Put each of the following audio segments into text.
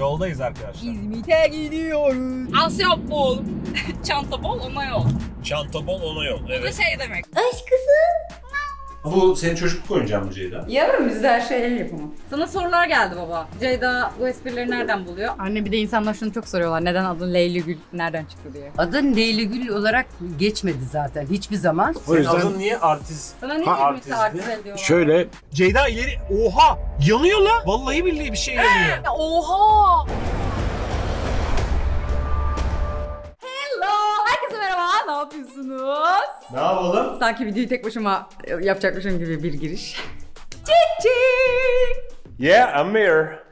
Yoldayız arkadaşlar. İzmit'e gidiyoruz. Asya bol. Çanta bol ona yol. Çanta bol ona yol. Bu da Evet. şey demek. Bu senin çocukluk oyuncağın mı Ceyda? Yavrum bizde her şey el yapımı. Sana sorular geldi baba. Ceyda bu esprileri nereden buluyor? Anne bir de insanlar şunu çok soruyorlar. Neden adın Leyli Gül nereden çıktı diye. Adın Leyli Gül olarak geçmedi zaten hiçbir zaman. O yüzden... Adın niye artist? Sana niye Ha, artistli. artist diyorlar? Şöyle. Ceyda ileri. Oha! Yanıyor la. Vallahi billahi bir şey yanıyor. Ya Oha! Ne yapıyorsunuz? ne yapalım? Sanki videoyu tek başıma yapacakmışım gibi bir giriş. Çiçek! Yeah, I'm here.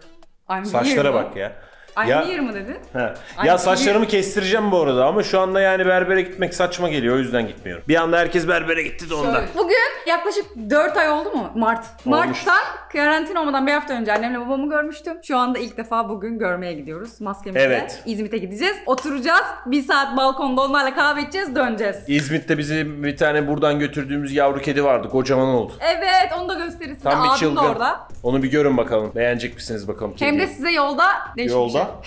I'm Saçlara here bak ya. I'm Ya- here mı dedin? He. Ya saçlarımı kestireceğim bu arada ama şu anda yani berbere gitmek saçma geliyor o yüzden gitmiyorum. Bir anda herkes berbere gitti de ondan. Şöyle. Bugün yaklaşık 4 ay oldu mu? Mart. Mart'tan karantina olmadan bir hafta önce annemle babamı görmüştüm. Şu anda ilk defa bugün görmeye gidiyoruz maskemizle. Evet. İzmit'e gideceğiz. Oturacağız. Bir saat balkonda onlarla kahve içeceğiz döneceğiz. İzmit'te bizi bir tane buradan götürdüğümüz yavru kedi vardı. Kocaman oldu. Evet onu da gösteririz size. Tam bir Abim de çılgın. orada. Onu bir görün bakalım. Beğenecek misiniz bakalım Hem de kediyi? size yolda değişik bir Yolda.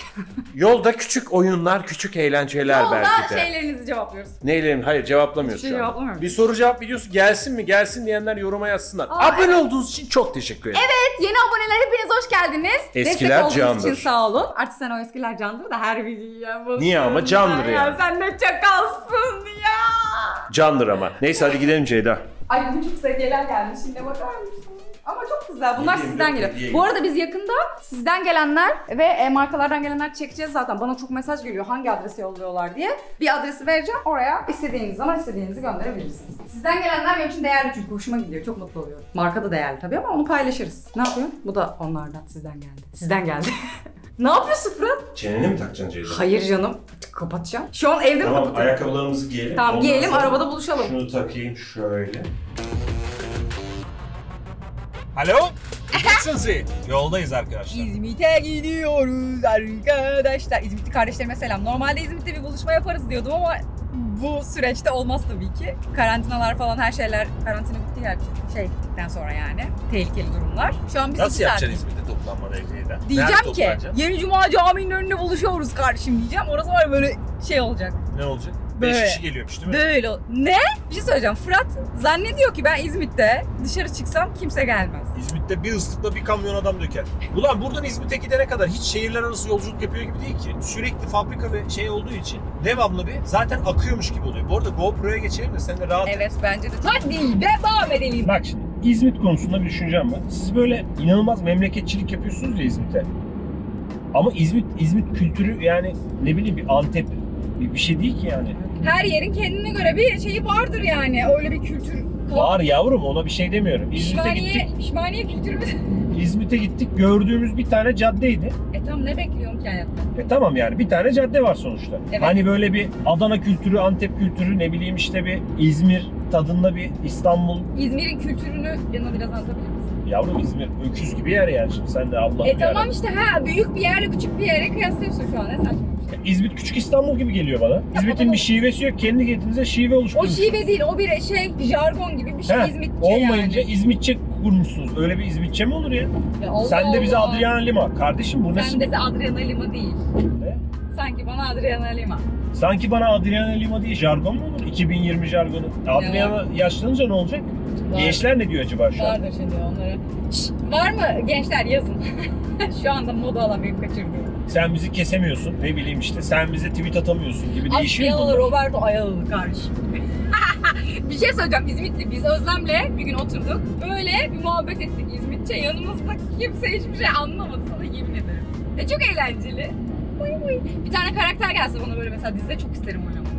Yolda küçük oyunlar, küçük eğlenceler şey. Yolda belki de. şeylerinizi cevaplıyoruz. Neylerim? Hayır cevaplamıyoruz Hiçbir şey şu an. cevaplamıyorum. Bir soru cevap videosu gelsin mi? Gelsin diyenler yoruma yazsınlar. Aa, Abone evet. olduğunuz için çok teşekkür ederim. Evet yeni aboneler hepiniz hoş geldiniz. Eskiler Destek olduğunuz candır. için sağ olun. Artık sen o eskiler candır da her videoyu yapmasın. Niye ama? Candır ya. yani. Sen ne çakalsın ya. Candır ama. Neyse hadi gidelim Ceyda. Ay bu çok sevgiler gelmiş. Şimdi bakar mısın? Ama çok güzel. Bunlar Hediye mi? sizden Yok, geliyor. hediye Bu arada biz yakında sizden gelenler ve e, markalardan gelenler çekeceğiz zaten. Bana çok mesaj geliyor hangi adrese yolluyorlar diye. Bir adresi vereceğim. Oraya istediğiniz zaman istediğinizi gönderebilirsiniz. Sizden gelenler benim için değerli çünkü hoşuma gidiyor. Çok mutlu oluyorum. Marka da değerli tabii ama onu paylaşırız. Ne yapıyorsun? Bu da onlardan. Sizden geldi. Sizden geldi. ne yapıyorsun Fırat? Çeneni mi takacaksın Ceyda? Hayır canım. Kapatacağım. Şu an evde mi Tamam ayakkabılarımızı giyelim. Tamam Ondan giyelim sonra arabada buluşalım. Şunu takayım şöyle. Alo? Nasılsınız? Yoldayız arkadaşlar. İzmit'e gidiyoruz arkadaşlar. İzmitli kardeşlerime selam. Normalde İzmit'te bir buluşma yaparız diyordum ama bu süreçte olmaz tabii ki. Karantinalar falan her şeyler karantina bitti gerçi. Şey bittikten sonra yani. Tehlikeli durumlar. Şu an biz Nasıl iki saat- yapacaksın İzmir'de toplanma Ceyda? Diyeceğim ki toplanacaksın? Yeni Cuma Camii'nin önünde buluşuyoruz kardeşim diyeceğim. Orası var ya böyle şey olacak. Ne olacak? Böyle. 5 kişi geliyormuş değil mi? Böyle. Ne? Bir şey söyleyeceğim. Fırat zannediyor ki ben İzmit'te dışarı çıksam kimse gelmez. İzmit'te bir ıslıkla bir kamyon adam döker. Ulan buradan İzmit'e gidene kadar hiç şehirler arası yolculuk yapıyor gibi değil ki. Sürekli fabrika ve şey olduğu için devamlı bir zaten akıyormuş gibi oluyor. Bu arada GoPro'ya geçelim de sen de rahat et. Evet bence de. Hadi devam edelim. Bak şimdi İzmit konusunda bir düşüncem var. Siz böyle inanılmaz memleketçilik yapıyorsunuz ya İzmit'e. Ama İzmit İzmit kültürü yani ne bileyim bir Antep bir, bir şey değil ki yani. Her yerin kendine göre bir şeyi vardır yani. Öyle bir kültür. Var yavrum ona bir şey demiyorum. İzmit'e Pişmaniye, gittik. pişmaniye kültürümüz. İzmit'e gittik gördüğümüz bir tane caddeydi. e tam ne bekliyorum ki hayatta? E tamam yani bir tane cadde var sonuçta. Evet. Hani böyle bir Adana kültürü, Antep kültürü, ne bileyim işte bir İzmir tadında bir İstanbul. İzmir'in kültürünü bana biraz anlatabilir misin? Yavrum İzmir öküz gibi yer yani şimdi sen de Allah E tamam işte ha büyük bir yerle küçük bir yere kıyaslıyorsun şu an ne saçma İzmit küçük İstanbul gibi geliyor bana. İzmit'in bir şivesi yok. Kendi kendinize şive O oluşturmuş. şive değil o bir şey jargon gibi bir şey He, İzmitçe Olmayınca yani. İzmitçe kurmuşsunuz. Öyle bir İzmitçe mi olur ya? Ya Allah Sen de bize Allah. Adriana Lima. Kardeşim bu nasıl? Sen de Adriana Lima değil. Ne? Sanki bana Adriana Lima. Sanki bana Adriana Lima diye jargon mu olur? 2020 jargonu. Adriana yaşlanınca ne olacak? Var. Gençler ne diyor acaba şu an? Vardır şimdi onlara. Şşt, var mı gençler yazın. Şu anda moda olan benim kaçırdığım. Sen bizi kesemiyorsun. Ne bileyim işte sen bize tweet atamıyorsun gibi değişiyor bunlar? Roberto Ayalı kardeşim. bir şey söyleyeceğim İzmitli. Biz Özlem'le bir gün oturduk. Böyle bir muhabbet ettik İzmitçe. Yanımızda kimse hiçbir şey anlamadı sana yemin ederim. E çok eğlenceli. Uy uy. Bir tane karakter gelse bana böyle mesela dizide çok isterim oynamak.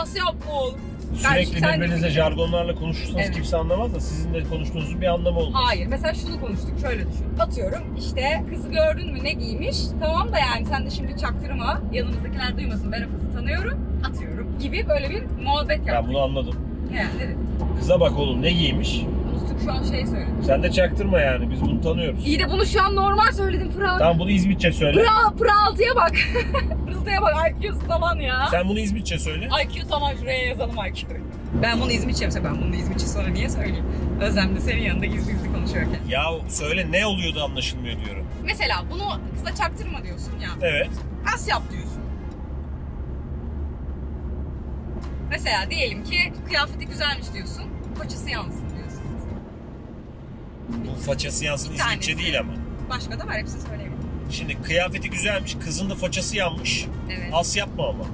Asya Bol. Sürekli sen birbirinizle bir- jargonlarla konuşursanız Evet. kimse anlamaz da sizin de konuştuğunuzun bir anlamı olmaz. Hayır. Mesela şunu konuştuk. Şöyle düşün. Atıyorum işte kızı gördün mü ne giymiş? Tamam da yani sen de şimdi çaktırma. Yanımızdakiler duymasın. Ben o kızı tanıyorum. Atıyorum. Gibi böyle bir muhabbet Ben yaptık. bunu anladım. Yani? Kıza bak oğlum ne giymiş. Unuttuk şu an şey söyledim. Sen de çaktırma yani biz bunu tanıyoruz. İyi de bunu şu an normal söyledim Fırat. Tamam bunu İzmitçe söyle. Pıra, Pıraltı'ya bak. Pırıltıya bak IQ'su tavan ya. Sen bunu İzmitçe söyle. IQ tamam şuraya yazalım IQ. Ben bunu İzmitçe mesela ben bunu İzmitçe sonra niye söyleyeyim? Özlem de senin yanında gizli gizli konuşuyorken. Ya söyle ne oluyordu anlaşılmıyor diyorum. Mesela bunu kıza çaktırma diyorsun ya. Evet. Az yap diyorsun. Mesela diyelim ki kıyafeti güzelmiş diyorsun. Koçası yansın diyorsun. Bu façası yansın İzmitçe değil ama. Başka da var hepsini söyleyeyim. Şimdi kıyafeti güzelmiş, kızın da façası yanmış. Evet. As yapma ama.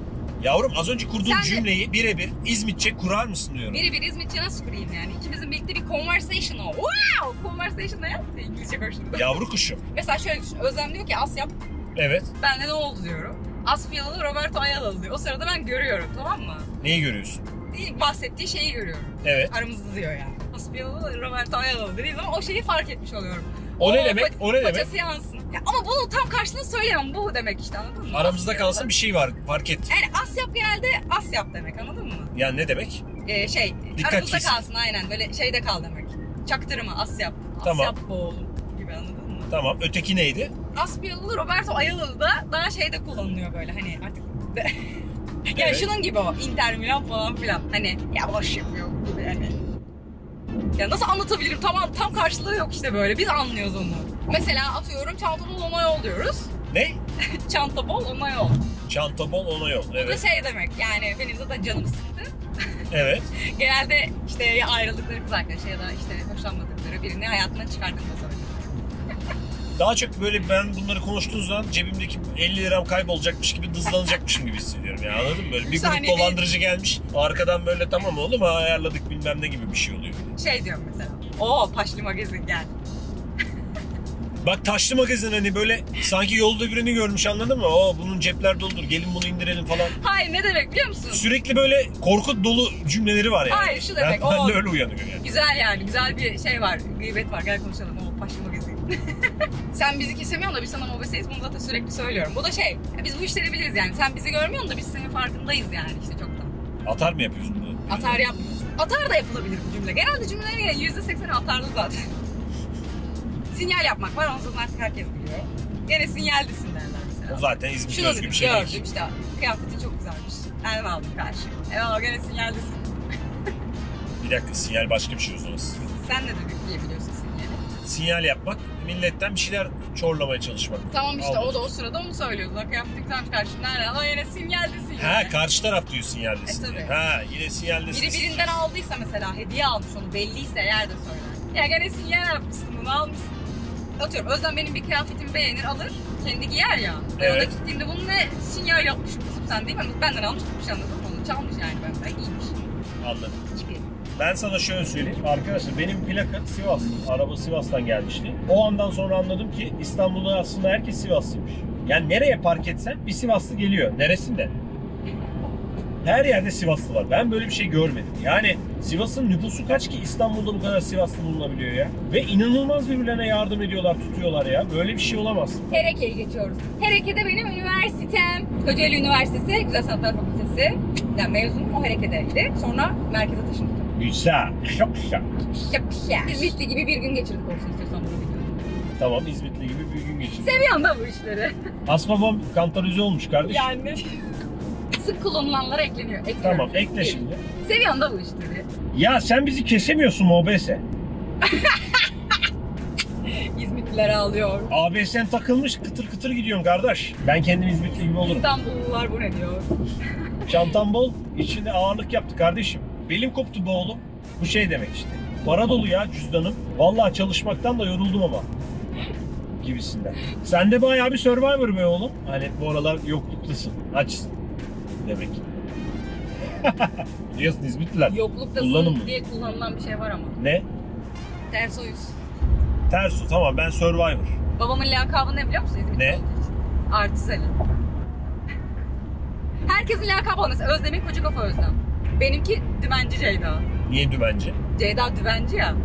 Yavrum az önce kurduğum Sen de- cümleyi birebir İzmitçe kurar mısın diyorum. Biri bir İzmitçe nasıl kurayım yani? İkimizin birlikte bir conversation o. Wow! Conversation ne? İngilizce karıştırdım. Yavru kuşum. Mesela şöyle düşün. Özlem diyor ki As yap. Evet. Ben de ne oldu diyorum. As Fiyalı Roberto Ayalalı diyor. O sırada ben görüyorum tamam mı? Neyi görüyorsun? Değil, bahsettiği şeyi görüyorum. Evet. Aramızda diyor yani. As Fiyalı Roberto Ayalalı dediği zaman o şeyi fark etmiş oluyorum. O ne demek? fa- O ne demek? Paçası yansın. Ya ama bunu tam karşılığını söyleyemem. Bu demek işte anladın mı? Aramızda kalsın bir şey var fark et. Yani Asyap genelde Asyap demek anladın mı? Yani ne demek? Ee, şey Dikkat aramızda kesin. kalsın aynen böyle şeyde kal demek. Çaktırma Asyap. Tamam. Asyap oğlum gibi anladın mı? Tamam. Öteki neydi? Aspiyallı Roberto Ayalalı da daha şeyde kullanılıyor böyle hani artık ya Evet. şunun gibi o Inter Milan falan filan hani ya boş yapıyor gibi yani. Ya nasıl anlatabilirim tam tam karşılığı yok işte böyle biz anlıyoruz onu. Mesela atıyorum çanta bol ona yol diyoruz. Ne? Çanta bol ona yol. Çanta bol ona yol. Bu da Evet. şey demek yani benim zaten canım sıktı. Evet. Genelde işte ya ayrıldıkları kız arkadaşı ya da işte hoşlanmadıkları birini hayatından çıkardığında sonra. Daha çok böyle ben bunları konuştuğum zaman cebimdeki 50 liram kaybolacakmış gibi dızlanacakmışım gibi hissediyorum ya anladın mı? Böyle bir grup dolandırıcı gelmiş arkadan böyle tamam oğlum ha ayarladık bilmem ne gibi bir şey oluyor. Şey diyorum mesela. Oo Paşlı Magazin gel. Bak taşlı magazin hani böyle sanki yolda birini görmüş anladın mı? O bunun cepler doludur gelin bunu indirelim falan. Hayır ne demek biliyor musun? Sürekli böyle korku dolu cümleleri var yani. Hayır, şu demek, Ben, ben de öyle uyanıyorum yani. Güzel yani güzel bir şey var. Gıybet var. Gel konuşalım. O Paşlı Magazin. Sen bizi kesemiyorsun da biz sana mobeseyiz. Bunu zaten sürekli söylüyorum. Bu da şey. Biz bu işleri biliriz yani. Sen bizi görmüyorsun da biz senin farkındayız yani işte çoktan. Atar mı yapıyorsun bunu? Atar yapmıyorsun. Atar da yapılabilir bu cümle. Genelde cümlelerin yani %80'i atarlı zaten. Sinyal yapmak var. Zaten artık herkes biliyor. Gene sinyaldesin derler mesela. O zaten Şunu özgü bir şey gördüm değil. işte. Kıyafetin çok güzelmiş. Ben aldım karşı. Eyvallah gene sinyaldesin. Bir dakika sinyal başka bir şey o zaman. Sen de dedik diye biliyorsun sinyali. Sinyal yapmak, milletten bir şeyler çorlamaya çalışmak. Tamam işte Aldım. o da o sırada onu söylüyordu. Bak kıyafetin güzelmiş karşı. Nerede? Ama yine sinyaldesin. yine. Ha karşı taraf diyor sinyaldesin. E, tabii. Ha yine sinyaldesin. Biri birinden aldıysa mesela hediye almış onu belliyse eğer de söyler. Ya gene sinyal yapmışsın bunu almışsın. Atıyorum Özlem benim bir kıyafetimi beğenir alır. Kendi giyer ya. Ben Evet. ona gittiğimde bunu ne sinyal yapmışım kızım sen değil mi? Benden almış gitmiş anladın mı? Onu çalmış yani benden giymiş. Anladım. Gibi. Ben sana şöyle söyleyeyim. Arkadaşlar benim plaka Sivas. Araba Sivas'tan gelmişti. O andan sonra anladım ki İstanbul'da aslında herkes Sivaslıymış. Yani nereye park etsen bir Sivaslı geliyor. Neresinde? Her yerde Sivaslı var. Ben böyle bir şey görmedim. Yani Sivas'ın nüfusu kaç ki İstanbul'da bu kadar Sivaslı bulunabiliyor ya? Ve inanılmaz birbirlerine yardım ediyorlar, tutuyorlar ya. Böyle bir şey olamaz. Hereke'yi geçiyoruz. Hereke'de benim üniversitem. Kocaeli Üniversitesi, Güzel Sanatlar Fakültesi. Yani mezunum o Hereke'deydi. Sonra merkeze taşındım. Güzel. Çok güzel. Şapşa. İzmitli gibi bir gün geçirdik olsun istiyorsan bunu biliyorum. Tamam İzmitli gibi bir gün geçirdim. Seviyorum da bu işleri. Asbabam kantorize olmuş kardeşim. Yani sık kullanılanlara ekleniyor. Ekliyorum. Tamam ekle şimdi. Seviyorum da bu işleri. Ya sen bizi kesemiyorsun mu OBS? İzmitliler ağlıyor. ABS'en takılmış kıtır kıtır gidiyorsun kardeş. Ben kendim İzmitli gibi olurum. İstanbullular bu ne diyor. Çantam bol, içinde ağırlık yaptı kardeşim. Belim koptu be oğlum. Bu şey demek işte. Para dolu ya cüzdanım. Vallahi çalışmaktan da yoruldum ama. Gibisinden. Sen de bayağı bir Survivor be oğlum. Hani bu aralar yokluktasın, açsın demek. Diyorsun İzmitliler. Yokluktasın Kullanım mı? diye kullanılan bir şey var ama. Ne? Ters o yüz. Tersu tamam ben Survivor. Babamın lakabı ne biliyor musun İzmitli Ne? Artist Ali. Herkesin lakabı. Mesela Özlem'in koca kafa Özlem. Benimki Dümenci Ceyda. Niye dübence? Ceyda Düvenci ya.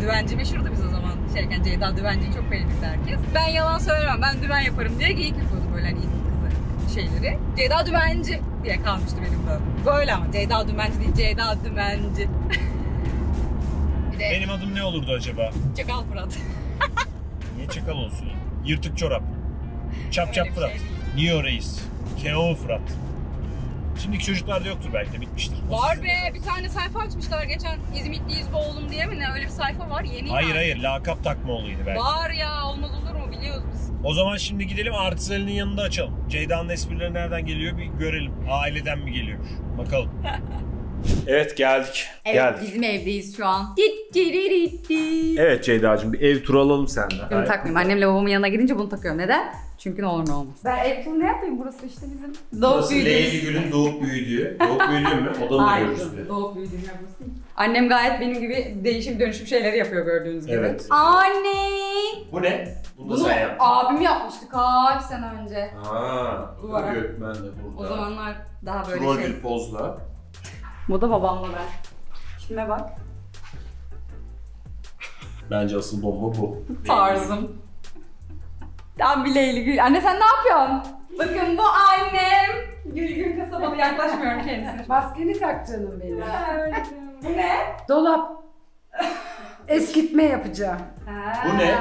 Düvenci meşhurdu biz o zaman şeyken Ceyda Düvenci'yi çok beğenirdi herkes. Ben yalan söylemem ben düven yaparım diye geyik yapıyordu böyle hani İzmit kızı şeyleri. Ceyda Düvenci diye kalmıştı benim de. Böyle ama Ceyda Düvenci değil Ceyda Düvenci. bir de Benim adım ne olurdu acaba? Çakal Fırat. Niye çakal olsun? Yırtık çorap. Çap çap Öyle bir Fırat. şey. Neo Reis. Keo Fırat. Şimdiki çocuklarda yoktur belki de bitmiştir. Var be bir tane sayfa açmışlar geçen İzmitliyiz bu oğlum diye mi ne öyle bir sayfa var yeni Hayır yani. hayır lakap takma olayıydı belki. Var ya olmaz olur mu biliyoruz biz. O zaman şimdi gidelim Artizel'in yanında açalım. Ceyda'nın esprileri nereden geliyor bir görelim. Aileden mi geliyormuş? Bakalım. evet geldik. Evet geldik. bizim evdeyiz şu an. Evet Ceyda'cığım bir ev turu alalım senden. Bunu takmıyorum. Annemle babamın yanına gidince bunu takıyorum. Neden? Çünkü ne olur ne olmaz. Ben ev turu ne yapayım? Burası işte bizim doğup Burası Leyli Gül'ün doğup büyüdüğü. Doğup büyüdüğü mü? Odanı da Hayır, bir. doğup büyüdüğüm yer burası değil. Annem gayet benim gibi değişim dönüşüm şeyleri yapıyor gördüğünüz gibi. Evet. Anne! Bu ne? Bunu da Bunu sen yaptın. abim yapmıştı kaç sene önce. Ha, Duvara. Gökmen de burada. O zamanlar daha böyle Troll şey. bir pozla. Bu da babamla ben. Tipime bak. Bence asıl bomba bu. Tarzım. Tam bir Leyli Gül. Anne sen ne yapıyorsun? Bakın bu annem. Gülgün kasabalı yaklaşmıyorum kendisine. Maskeni tak canım benim. bu ne? Dolap. Eskitme yapacağım. Bu ne?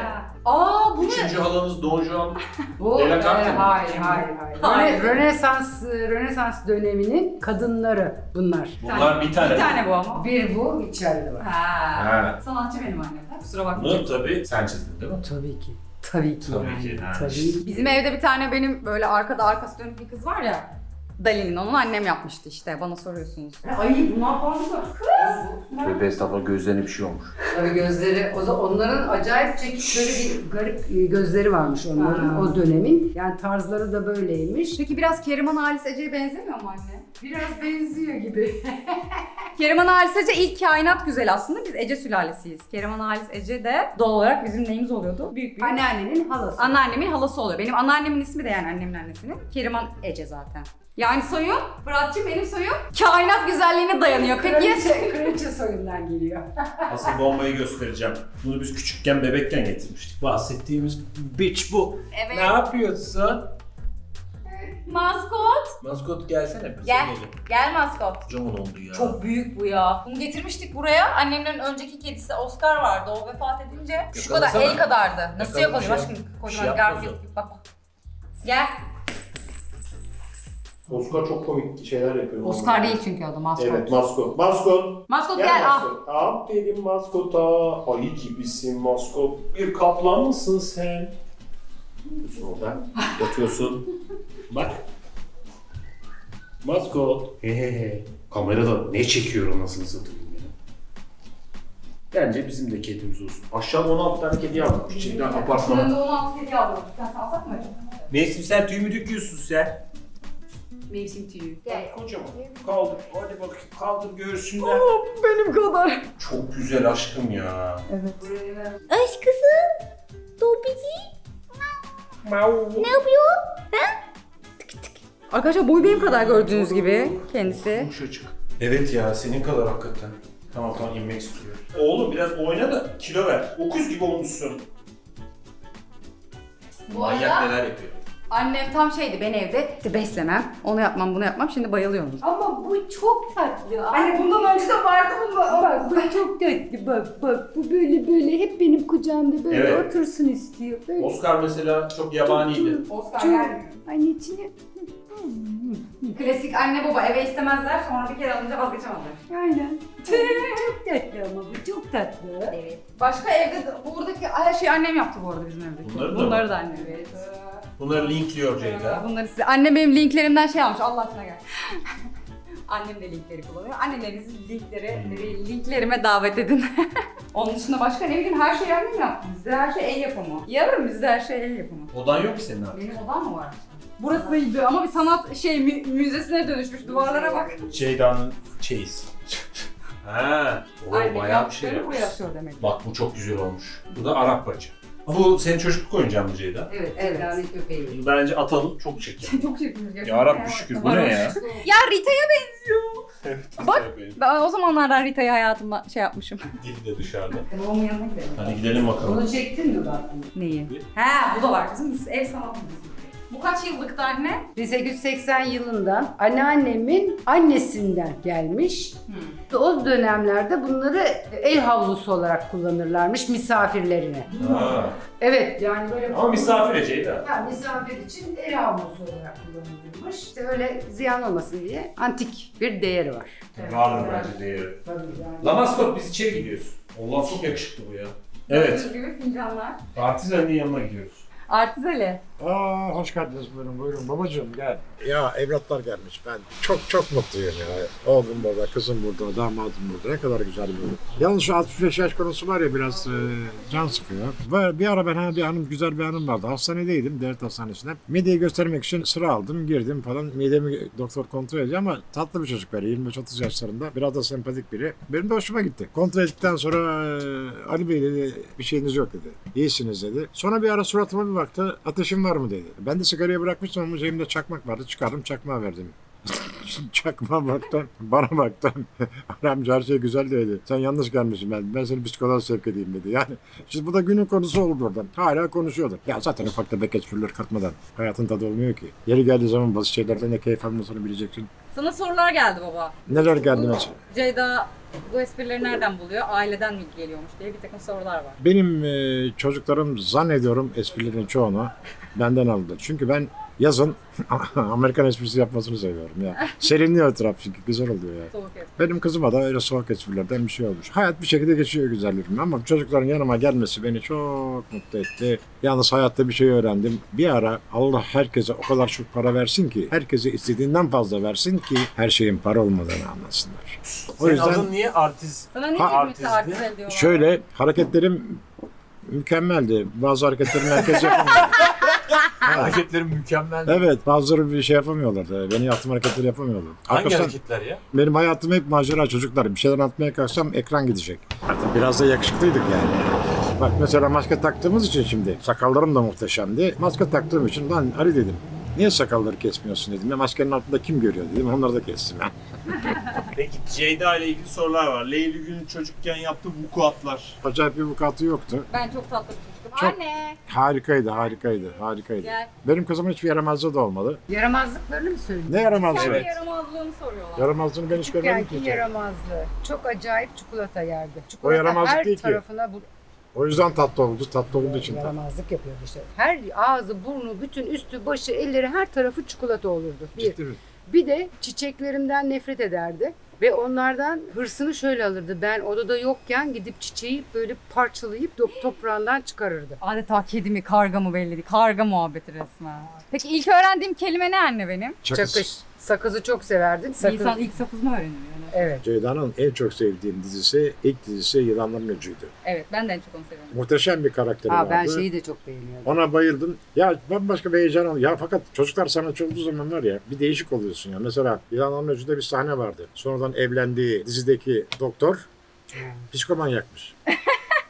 Aa bu ne? Üçüncü halanız Don Juan. Bu Delacarte e, mi? hayır, Kim bu? hayır, hayır. Hayır. Röne- Rönesans, Rönesans döneminin kadınları bunlar. Bunlar bir tane. Bir tane bu ama. Bir bu, içeride var. Ha. Ha. Sanatçı benim annem. Kusura bakma. Bunu tabii sen çizdin değil mi? Tabii ki. Tabii ki. Tabii ki. Tabii. Bizim evde bir tane benim böyle arkada arkası dönük bir kız var ya. Dali'nin onun annem yapmıştı işte bana soruyorsunuz. Ay da kız. Tövbe estağfurullah gözlerine bir şey olmuş. Tabii gözleri, o zaman onların acayip çekik böyle bir garip e, gözleri varmış onların Ha. o dönemin. Yani tarzları da böyleymiş. Peki biraz Keriman Halis Ece'ye benzemiyor mu anne? Biraz benziyor gibi. Keriman Halis Ece ilk kainat güzel aslında. Biz Ece sülalesiyiz. Keriman Halis Ece de doğal olarak bizim neyimiz oluyordu? Büyük büyük. Anneannenin halası. Anneannemin halası oluyor. Benim anneannemin ismi de yani annemin annesinin. Keriman Ece zaten. Yani soyum, Fırat'cığım benim soyum kainat güzelliğine dayanıyor. Peki kraliçe soyundan geliyor. Asıl bombayı göstereceğim. Bunu biz küçükken bebekken getirmiştik. Bahsettiğimiz bitch bu. Evet. Ne yapıyorsun? Maskot. Maskot gelsene. bize Gel. gelin. Gel maskot. Kocaman oldu ya. Çok büyük bu ya. Bunu getirmiştik buraya. Annemlerin önceki kedisi Oscar vardı. O vefat edince şu kadar Yakalasana. el kadardı. Nasıl Yakala, yakalayayım bir şey aşkım? bir şey Kocaman yapmaz Garfield o. gibi. Bak bak. Gel. Oscar çok komik şeyler yapıyor. Oscar değil çünkü adı maskot. Evet maskot. Maskot. Maskot gel, al. maskot. Al dedim maskota. Ayı gibisin maskot. Bir kaplan mısın sen? Yatıyorsun orada. Yatıyorsun. Bak. Maskot. Hehehe. Kamerada ne çekiyor anasını satayım ya. Bence bizim de kedimiz olsun. Aşağıda 16 tane kedi almış. Şeyden apartmana. Yanında 16 kedi aldım. Bir tane alsak mı? Mevsimsel tüy mü döküyorsun sen? Mevsim tüyü. Kocaman. Kaldır. Hadi bakayım. Kaldır görsünler. Benim kadar. Çok güzel aşkım ya. Aşkısım. Topici. Ne yapıyor? Ha? Arkadaşlar boyu benim kadar gördüğünüz gibi kendisi. Yumuşacık. Evet ya senin kadar hakikaten. Tamam tamam inmek istiyor. Oğlum biraz oyna da kilo ver. Okuz gibi olmuşsun. Bu arada neler yapıyor? Annem tam şeydi ben evde işte beslemem, onu yapmam, bunu yapmam. Şimdi bayılıyorum. Ama bu çok tatlı. Anne bundan önce de vardı bunda. Bak bu çok tatlı bak bak bu böyle böyle hep benim kucağımda böyle Evet. otursun istiyor. Böyle Oscar mesela çok yabaniydi. Oscar çok gelmiyor. anneciğine Klasik anne baba eve istemezler sonra bir kere alınca vazgeçemezler. aynen. çok tatlı ama bu çok tatlı. Evet. Başka evde de- buradaki her şeyi annem yaptı bu arada bizim evdeki. Bunları da Bunları da annem. Evet. Bunları linkliyor Ceyda. Bunları size. Annem benim linklerimden şey almış. Allah aşkına gel. Annem de linkleri kullanıyor. Annelerinizin linkleri, linklerime davet edin. Onun dışında başka ne bileyim her şeyi annem yaptı. Bizde her şey el yapımı. Yavrum bizde her şey el yapımı. Odan yok ki senin artık. Benim odam mı var? Burasıydı ama bir sanat şey mü- müzesine dönüşmüş. Duvarlara bak. Ceyda'nın çeyiz. ha, o Annem bayağı bir şey yaptıklarını yapmış. buraya demek. Bak bu çok güzel olmuş. Bu da Arap bacı. Bu senin çocukluk oyuncağın mı Ceyda? Evet, Evet. evet. köpeği. Bunu bence atalım çok çeker. Çok çirkiniz gerçekten. Ya Rabbi şükür bu ne ya? Ya Rita'ya benziyor. Evet. Bak. Ben o zamanlardan Rita'yı hayatımda şey yapmışım. Dili de dışarıda. Babamın yanına gidelim. Hadi gidelim bakalım. Bunu çektin mi bak? Neyi? Ha bu da var kızım. Biz ev sanatı Bu kaç yıllıktı anne? 1880 yılından anneannemin annesinden gelmiş. O dönemlerde bunları ev havlusu olarak kullanırlarmış misafirlerine. Ha. Evet yani böyle Ama misafir Ece'yi de. Ya misafir için el havlusu olarak kullanılmış. İşte öyle ziyan olmasın diye antik bir değeri var. Vardır bence değeri. Tabii yani. Lamaskop biz içeri gidiyoruz. Allah çok yakışıklı bu ya. Evet. Gibi fincanlar. Partizan'ın yanına gidiyoruz. Artizeli. Aa hoş geldiniz buyurun buyurun babacığım gel. Ya evlatlar gelmiş ben çok çok mutluyum ya. Oğlum burada, kızım burada, damadım burada ne kadar güzel olur. Yalnız şu 65 yaş konusu var ya biraz e, can sıkıyor. Ve bir ara ben ha, bir hanım güzel bir hanım vardı. Hastanedeydim devlet hastanesinde. Mideyi göstermek için sıra aldım girdim falan. Midemi doktor kontrol ediyor ama tatlı bir çocuk böyle 25-30 yaşlarında. Biraz da sempatik biri. Benim de hoşuma gitti. Kontrol ettikten sonra e, Ali Bey dedi bir şeyiniz yok dedi. İyisiniz dedi. Sonra bir ara suratıma bir baktı. Ateşin var mı dedi. Ben de sigarayı bırakmıştım ama cebimde çakmak vardı. Çıkardım çakmağı verdim. Çakma baktım, bana baktım. Amca her şey güzel dedi. Sen yanlış gelmişsin ben. Ben seni psikoloğa sevk edeyim dedi. Yani şimdi bu da günün konusu oldu oradan. Hala konuşuyorlar. Ya zaten ufak tefek espriler katmadan hayatın tadı olmuyor ki. Yeri geldiği zaman bazı şeylerden ne keyif almasını bileceksin. Sana sorular geldi baba. Neler geldi mesela? Ceyda bu esprileri nereden buluyor? Aileden mi geliyormuş diye bir takım sorular var. Benim e, çocuklarım zannediyorum esprilerin çoğunu benden aldı. Çünkü ben yazın Amerikan esprisi yapmasını seviyorum ya. Serinliyor etraf çünkü güzel oluyor ya. Soğuk espri. Benim kızıma da öyle soğuk esprilerden bir şey olmuş. Hayat bir şekilde geçiyor güzellerim ama çocukların yanıma gelmesi beni çok mutlu etti. Yalnız hayatta bir şey öğrendim. Bir ara Allah herkese o kadar çok para versin ki, herkese istediğinden fazla versin ki her şeyin para olmadığını anlasınlar. O Senin yüzden adın niye artist? Sana niye Ha, artizel diyorlar? şöyle hareketlerim mükemmeldi. Bazı hareketlerimi herkes yapamıyor. Ha, Hareketlerin mükemmel. Evet bazıları bir şey yapamıyorlar. Benim yaptığım hareketleri yapamıyorlar. Hangi Arkadaşlar, hareketler ya? benim hayatım hep macera çocuklar. Bir şeyler atmaya kalksam ekran gidecek. Artık biraz da yakışıklıydık yani. Bak mesela maske taktığımız için şimdi sakallarım da muhteşemdi. Maske taktığım için lan Ali dedim. Niye sakalları kesmiyorsun dedim. Ya maskenin altında kim görüyor dedim. Onları da kestim ben. Peki Ceyda ile ilgili sorular var. Leyli Gül'ün çocukken yaptığı vukuatlar. Acayip bir vukuatı yoktu. Ben çok tatlı bir. Çok- Anne Harikaydı, harikaydı, harikaydı. gel. Benim kızımın hiçbir yaramazlığı da olmadı. Yaramazlıklarını mı söylüyorsun? Ne yaramazlığı? Kendi Evet. yaramazlığını soruyorlar. Yaramazlığını ben hiç görmedim Küçükken ki. ki yaramazlığı. Çok acayip çikolata yerdi. Çikolata yaramazlık her değil ki. tarafına bu O yüzden tatlı oldu. Tatlı olduğu için tatlı. yaramazlık yapıyordu işte. Her ağzı, burnu, bütün üstü, başı, elleri her tarafı çikolata olurdu. Bir. Ciddi mi? Bir de çiçeklerimden nefret ederdi. Ve onlardan hırsını şöyle alırdı. Ben odada yokken gidip çiçeği böyle parçalayıp top- toprağından çıkarırdı. Adeta kedi mi karga mı belli değil. Karga muhabbeti resmen. Peki ilk öğrendiğim kelime ne anne benim? Çakış. Sakızı çok severdin. Sakız. İnsan ilk sakız mı öğreniyor? Evet. Ceyda'nın en çok sevdiğim dizisi, ilk dizisi Yılanların Öcü'ydü. Evet ben de en çok onu seviyorum. Muhteşem bir karakteri Ha, vardı. ben şeyi de çok beğeniyordum. Ona bayıldım. Ya bambaşka bir heyecan oldu. Ya fakat çocuklar sanatçı olduğu zaman var ya bir değişik oluyorsun ya. Mesela Yılanların Öcü'de bir sahne vardı. Sonradan evlendiği dizideki doktor psikomanyakmış.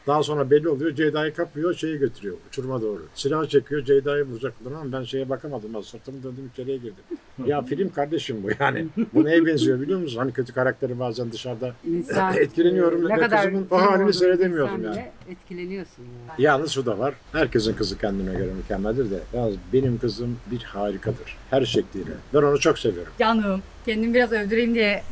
Daha sonra belli oluyor. Ceyda'yı kapıyor, şeye götürüyor. Uçuruma doğru. Silah çekiyor, Ceyda'yı vuracaklar ama ben şeye bakamadım. Az sırtımı döndüm içeriye girdim. ya film kardeşim bu yani. Bu neye benziyor biliyor musun? Hani kötü karakteri bazen dışarıda İnsan Etkileniyorum ne ve kadar kızımın o halini bilsen yani. Etkileniyorsun yani. Yalnız şu da var. Herkesin kızı kendine göre mükemmeldir de. Yalnız benim kızım bir harikadır. Her şekliyle. Ben onu çok seviyorum. Canım. Kendimi biraz övdüreyim diye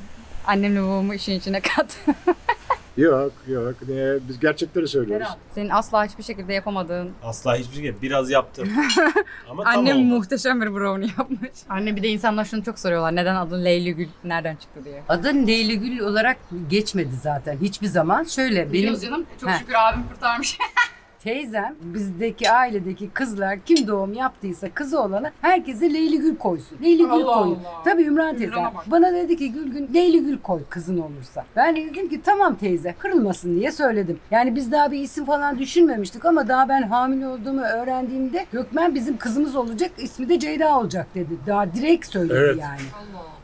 annemle babamı işin içine kat. Yok yok. Niye? Biz gerçekleri söylüyoruz. Senin asla hiçbir şekilde yapamadığın. Asla hiçbir şey biraz yaptım. Ama tam Annem oldu. muhteşem bir brownie yapmış. Anne bir de insanlar şunu çok soruyorlar. Neden adın Leyli Gül nereden çıktı diye. Adın Leyli Gül olarak geçmedi zaten hiçbir zaman. Şöyle benim canım. Çok Heh. şükür abim kurtarmış. teyzem bizdeki ailedeki kızlar kim doğum yaptıysa kızı olana herkese Leyli Gül koysun. Leyli Gül Allah koyun. Allah. Tabii Ümran teyzem bak. bana dedi ki Gülgün Leyli Gül koy kızın olursa. Ben de dedim ki tamam teyze kırılmasın diye söyledim. Yani biz daha bir isim falan düşünmemiştik ama daha ben hamile olduğumu öğrendiğimde Gökmen bizim kızımız olacak ismi de Ceyda olacak dedi. Daha direkt söyledi Evet. yani.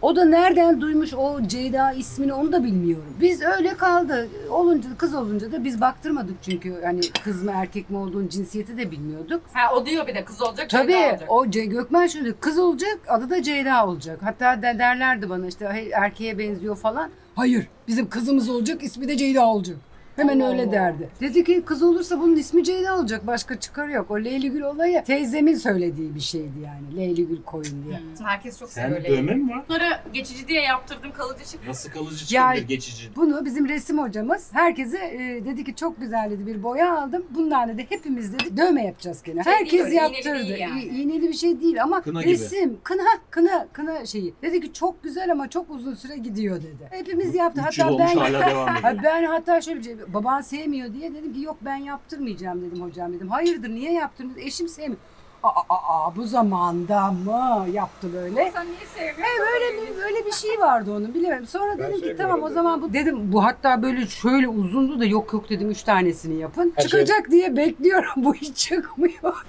O da nereden duymuş o Ceyda ismini onu da bilmiyorum. Biz öyle kaldı. Olunca kız olunca da biz baktırmadık çünkü hani kız mı erkek mi olduğunu cinsiyeti de bilmiyorduk. Ha o diyor bir de kız olacak Tabii o Ce- Gökmen şöyle kız olacak adı da Ceyda olacak. Hatta de derlerdi bana işte "Hey, erkeğe benziyor falan. Hayır bizim kızımız olacak ismi de Ceyda olacak. Hemen Allah öyle Allah. derdi. Dedi ki kız olursa bunun ismi Ceyda olacak. Başka çıkarı yok. O Leyli Gül olayı teyzemin söylediği bir şeydi yani. Leyli Gül koyun diye. Herkes çok Sen seviyor. dövme mi var? Bunları geçici diye yaptırdım kalıcı çıktı. Nasıl kalıcı Ya- çıkabilir geçici? Bunu bizim resim hocamız herkese e, dedi ki çok güzel dedi bir boya aldım. Bundan dedi hepimiz dedi dövme yapacağız gene. Şey Herkes değil iğneli yaptırdı. değil yani. İğneli bir şey değil ama Kına gibi. resim, kına, kına, kına şeyi. Dedi ki çok güzel ama çok uzun süre gidiyor dedi. Hepimiz. Üç yıl Hatta olmuş ben hala devam ediyor. ben hatta şöyle bir şey, baban sevmiyor diye dedim ki yok ben yaptırmayacağım dedim hocam dedim. Hayırdır niye yaptınız? Eşim sevmiyor. Aa, aa, aa, bu zamanda mı yaptı böyle? Sen niye sevmiyorsun? E, böyle bir böyle bir şey vardı onun bilemedim. Sonra Ben dedim ki tamam o zaman bu dedim bu hatta böyle şöyle uzundu da yok yok dedim üç tanesini yapın. Her şey- Çıkacak diye bekliyorum bu hiç çıkmıyor.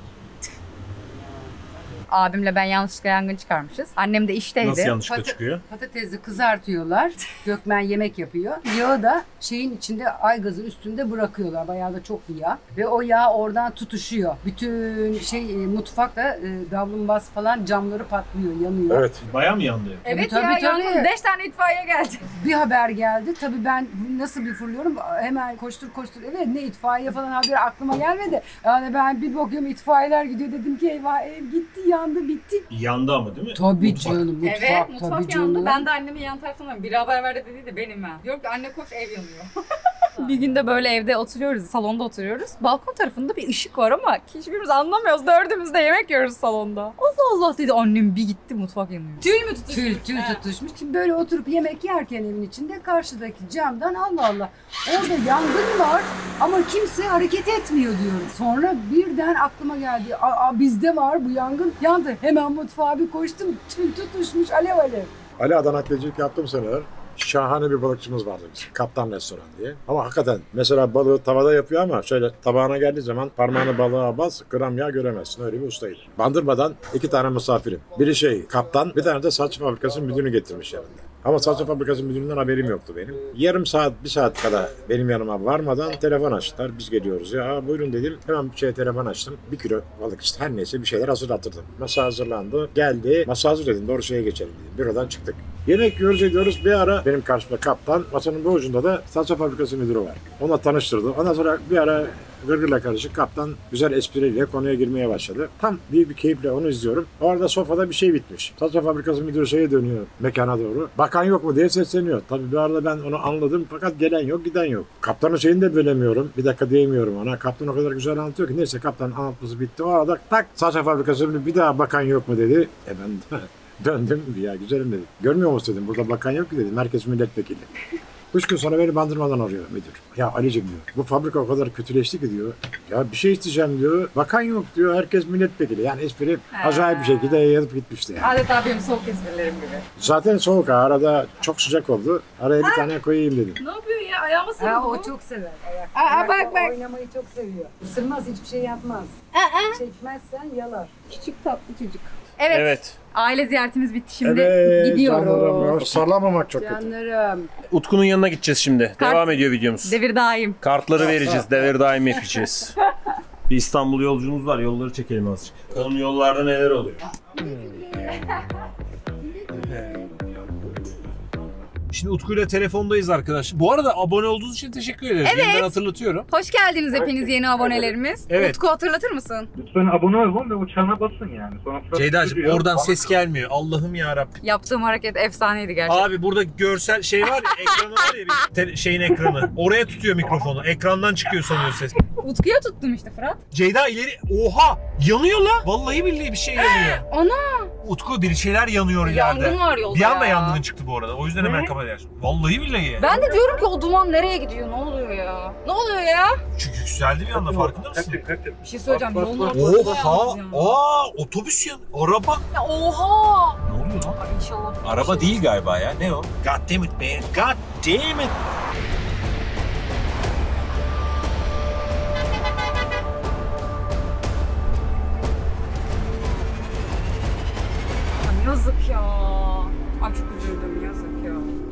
Abimle ben yanlışlıkla yangın çıkarmışız. Annem de işteydi. Nasıl yanlışlıkla Pata- çıkıyor? Patatesi kızartıyorlar. Gökmen yemek yapıyor. Yağı da şeyin içinde aygazın üstünde bırakıyorlar. Bayağı da çok yağ. Ve o yağ oradan tutuşuyor. Bütün şey e, mutfakta e, davlumbaz falan camları patlıyor, yanıyor. Evet. Baya mı yandı? Evet Tabii, ya tabii, yangın. tabii. 5 tane itfaiye geldi. Bir haber geldi. Tabii ben nasıl bir fırlıyorum hemen koştur koştur. Evet ne itfaiye falan haberi aklıma gelmedi. Yani ben bir bakıyorum itfaiyeler gidiyor dedim ki eyvah ev gitti yandı bitti. Yandı ama değil mi? Tabii Mutfak. canım mutfak, evet mutfak tabii yandı. canım. Ben de annemin yan tarafından biri haber verdi dedi de benim ben. Diyorum ki anne koş ev yanıyor. bir günde böyle evde oturuyoruz, salonda oturuyoruz. Balkon tarafında bir ışık var ama hiçbirimiz anlamıyoruz. Dördümüz de yemek yiyoruz salonda. Allah Allah dedi annem bir gitti mutfak yanıyor. Tüy mü tutuşmuş? Tül tül tutuşmuş. Şimdi böyle oturup yemek yerken evin içinde karşıdaki camdan Allah Allah orada yangın var ama kimse hareket etmiyor diyorum. Sonra birden aklıma geldi. Aa, bizde var bu yangın yandı. Hemen mutfağa bir koştum. Tül tutuşmuş alev alev. Ali Adanaklıcılık yaptım seneler. Şahane bir balıkçımız vardı bizim. Kaptan Restoran diye. Ama hakikaten mesela balığı tavada yapıyor ama şöyle tabağına geldiği zaman parmağını balığa bas gram yağ göremezsin. Öyle bir ustaydı. Bandırmadan iki tane misafirim. Biri şey kaptan bir tane de saç fabrikasının müdürünü getirmiş yanında. Ama saç fabrikasının müdüründen haberim yoktu benim. Yarım saat, bir saat kadar benim yanıma varmadan telefon açtılar. Biz geliyoruz ya. Buyurun dedim. Hemen bir şeye telefon açtım. Bir kilo balık işte her neyse bir şeyler hazırlatırdım. Masa hazırlandı. Geldi. Masa hazır dedim. Doğru şeye geçelim dedim. Bürodan çıktık. Yemek yiyoruz ediyoruz. Bir ara benim karşımda kaptan. Masanın bir ucunda da salça fabrikası müdürü var. Onunla tanıştırdı. Ondan sonra bir ara gırgırla karışık kaptan güzel espriyle konuya girmeye başladı. Tam büyük bir keyifle onu izliyorum. Orada sofrada bir şey bitmiş. Salça fabrikası müdürü şeye dönüyor mekana doğru. Bakan yok mu diye sesleniyor. Tabii bir arada ben onu anladım fakat gelen yok giden yok. Kaptanın şeyini de bölemiyorum. Bir dakika diyemiyorum ona. Kaptan o kadar güzel anlatıyor ki neyse kaptanın anlatması bitti. O arada tak salça fabrikası bir daha bakan yok mu dedi. E döndüm ya güzelim dedim. Görmüyor musun dedim. Burada bakan yok ki dedim. Merkez milletvekili. Üç gün sonra beni bandırmadan arıyor müdür. Ya Ali'cim diyor. Bu fabrika o kadar kötüleşti ki diyor. Ya bir şey isteyeceğim diyor. Bakan yok diyor. Herkes milletvekili. Yani espri acayip bir şekilde yazıp gitmişti yani. Adeta benim soğuk esprilerim gibi. Zaten soğuk ha. Arada çok sıcak oldu. Araya bir tane koyayım dedim. Ne yapıyor ya? Ayağıma sarıldı Ha, o çok sever. Ayak, Aa, ayakla bak, bak. Oynamayı çok seviyor. Isırmaz hiçbir şey yapmaz. Çekmezsen yalar. Küçük tatlı çocuk. Evet. Evet. Aile ziyaretimiz bitti şimdi. Evet. Gidiyoruz. Sallamamak çok kötü. Canlarım. Utku'nun yanına gideceğiz şimdi. Kart- Devam ediyor videomuz. Devir daim. Kartları vereceğiz. Devir daim yapacağız. Bir İstanbul yolculuğumuz var. Yolları çekelim azıcık. Bakalım yollarda neler oluyor. Şimdi Utku ile telefondayız arkadaşlar. Bu arada abone olduğunuz için teşekkür ederiz. Evet. Yeniden hatırlatıyorum. Hoş geldiniz hepiniz yeni abonelerimiz. Evet. Utku hatırlatır mısın? Lütfen abone olun ve uçağına basın yani. Sonra Ceyda'cığım oradan ses gelmiyor. Allah'ım ya Rabbim. Yaptığım hareket efsaneydi gerçekten. Abi burada görsel şey var ya ekranı var ya bir te- şeyin ekranı. Oraya tutuyor mikrofonu. Ekrandan çıkıyor sanıyor ses. Utku'ya tuttum işte Fırat. Ceyda ileri oha yanıyor lan. Vallahi billahi bir şey yanıyor. Ana! Utku bir şeyler yanıyor ileride. Yangın var yolda Bir anda ya. yangın çıktı bu arada. O yüzden hemen kamerayı açtım. Vallahi billahi. Ben de diyorum ki o duman nereye gidiyor? Ne oluyor ya? Ne oluyor ya? Çünkü yükseldi bir anda farkında mısın? Kaçın kaçın. Bir şey söyleyeceğim. Bas, Yolun bas, ortasında Oha! yalnız yani. Aa otobüs yan. Araba. Ya oha! Ne oluyor lan? Ay inşallah. Araba şey- değil galiba ya. Ne o? God damn it man. God damn it.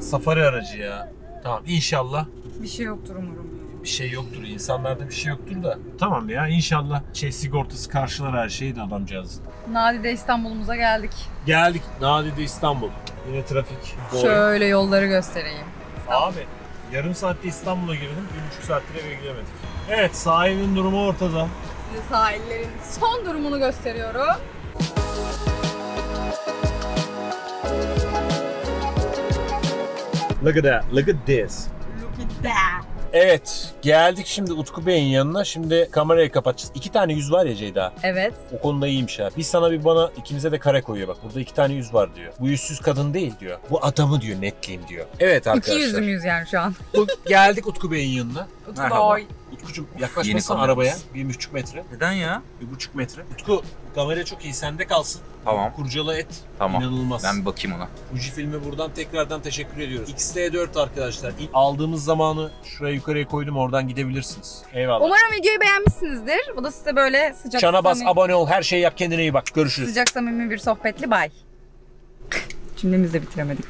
Safari aracı ya. Tamam inşallah Bir şey yoktur umarım. bir şey yoktur. İnsanlarda bir şey yoktur da. Tamam ya inşallah şey sigortası karşılar her şeyi de adamcağız. Nadide İstanbul'umuza geldik. Geldik Nadide İstanbul. Yine trafik. Doğru. Şöyle yolları göstereyim. Abi Yarım saatte İstanbul'a girdim. Bir buçuk saattir eve gidemedik. Evet sahibin durumu ortada. Size sahillerin son durumunu gösteriyorum. Look at that. Look at this. Look at that. Evet geldik şimdi Utku Bey'in yanına. Şimdi kamerayı kapatacağız. İki tane yüz var ya Ceyda. Evet. O konuda iyiymiş ha. Bir sana bir bana ikimize de kare koyuyor bak. Burada iki tane yüz var diyor. Bu yüzsüz kadın değil diyor. Bu adamı diyor netleyeyim diyor. Evet İki arkadaşlar. yüzlü yani şu an. Bu- geldik Utku Bey'in yanına. Merhaba. Oy. Utkucuğum yaklaşmasana kameramız. arabaya. Bir buçuk metre. Neden ya? Bir buçuk metre. Utku kamera çok iyi. Sende kalsın. Tamam. Kurcala et. Tamam. İnanılmaz. Ben bir bakayım ona. Fuji filmi buradan tekrardan teşekkür ediyoruz. XT4 arkadaşlar. İlk aldığımız zamanı şuraya yukarıya koydum oradan gidebilirsiniz. Eyvallah. Umarım videoyu beğenmişsinizdir. Bu da size böyle sıcak Çana bas, samimi, abone ol, her şeyi yap, kendine iyi bak. Görüşürüz. sıcak samimi bir sohbetli bay. Cümlemizi de bitiremedik.